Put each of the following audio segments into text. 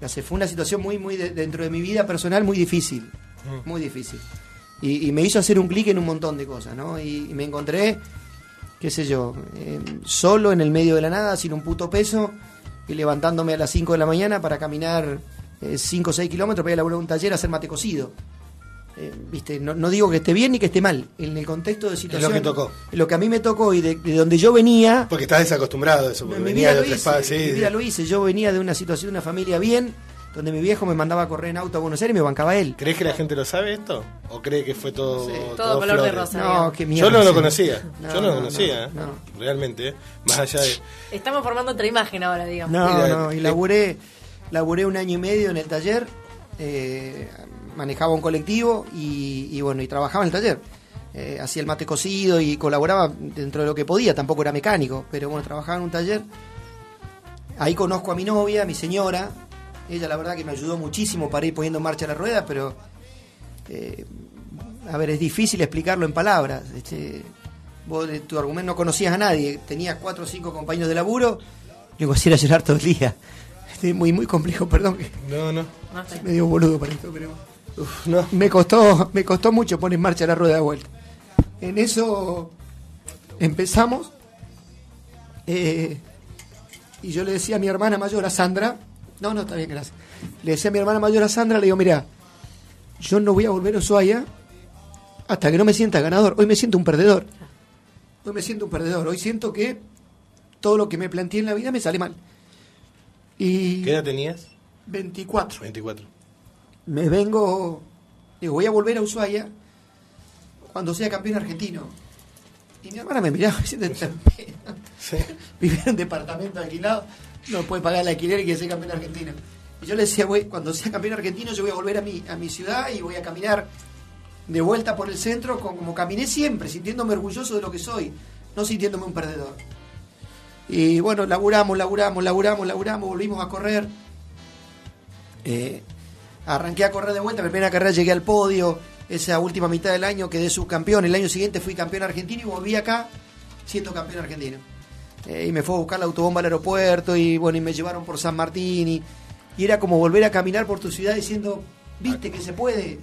Fue una situación muy, muy de- dentro de mi vida personal muy difícil, muy difícil. Y, y me hizo hacer un clic en un montón de cosas, ¿no? Y, y me encontré, qué sé yo, eh, solo en el medio de la nada, sin un puto peso, y levantándome a las 5 de la mañana para caminar 5 o 6 kilómetros para ir a laburar un taller a hacer mate cocido. Eh, Viste, no, no digo que esté bien ni que esté mal, en el contexto de situación. que tocó. Lo que a mí me tocó y de, de donde yo venía, Porque estás desacostumbrado de eso. porque mi venía de lo otra hice, espada, sí, mi vida lo hice. Yo venía de una situación, de una familia bien, donde mi viejo me mandaba a correr en auto a Buenos Aires y me bancaba él. ¿Crees que la gente lo sabe esto? ¿O cree que fue todo, Todo color de rosa. No, qué mierda. Yo no lo conocía. No, Yo no, lo conocía, ¿eh? no. realmente. ¿eh? Más allá de. Estamos formando otra imagen ahora, digamos. No, Mira, no, y eh, laburé, laburé un año y medio en el taller, eh, manejaba un colectivo y, bueno, y trabajaba en el taller. Eh, hacía el mate cocido y colaboraba dentro de lo que podía, tampoco era mecánico, pero bueno, trabajaba en un taller. Ahí conozco a mi novia, a mi señora. Ella la verdad que me ayudó muchísimo para ir poniendo en marcha la rueda, pero eh, a ver, es difícil explicarlo en palabras. Este, vos de tu argumento no conocías a nadie, tenías cuatro o cinco compañeros de laburo, yo quisiera llorar todo el día. Este, muy, muy complejo, perdón, que No, no. Soy medio boludo para esto, pero Uf, no. me costó, me costó mucho poner en marcha la rueda de vuelta. En eso empezamos eh, y yo le decía a mi hermana mayor, a Sandra, no, no, está bien, gracias. Le decía a mi hermana mayor, a Sandra, le digo, mira, yo no voy a volver a Ushuaia hasta que no me sienta ganador. Hoy me siento un perdedor. Hoy me siento un perdedor. Hoy siento que todo lo que me planteé en la vida me sale mal. Y ¿Qué edad tenías? 24 24. me vengo, digo, voy a volver a Ushuaia cuando sea campeón argentino. Y mi hermana me miraba diciendo, "Este Sí. vive en un departamento alquilado, no puede pagar el alquiler y quiere ser campeón argentino. Y yo le decía, "Voy- cuando sea campeón argentino yo voy a volver a mi, a mi ciudad y voy a caminar de vuelta por el centro con- como caminé siempre, sintiéndome orgulloso de lo que soy, no sintiéndome un perdedor. Y bueno, laburamos, laburamos, laburamos, laburamos, volvimos a correr. Eh, arranqué a correr de vuelta, mi primera carrera llegué al podio, esa última mitad del año quedé subcampeón, el año siguiente fui campeón argentino y volví acá siendo campeón argentino. Eh, y me fue a buscar la autobomba al aeropuerto y bueno, y me llevaron por San Martín y, y era como volver a caminar por tu ciudad diciendo, viste que se puede,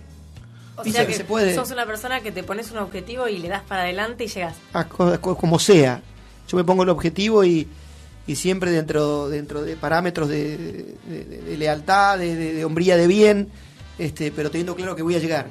O viste sea que que se puede. sos una persona que te pones un objetivo y le das para adelante y llegas. a co- a co- como sea. Yo me pongo el objetivo y, y siempre dentro, dentro de parámetros de, de- de- lealtad, de hombría de bien, este, pero teniendo claro que voy a llegar.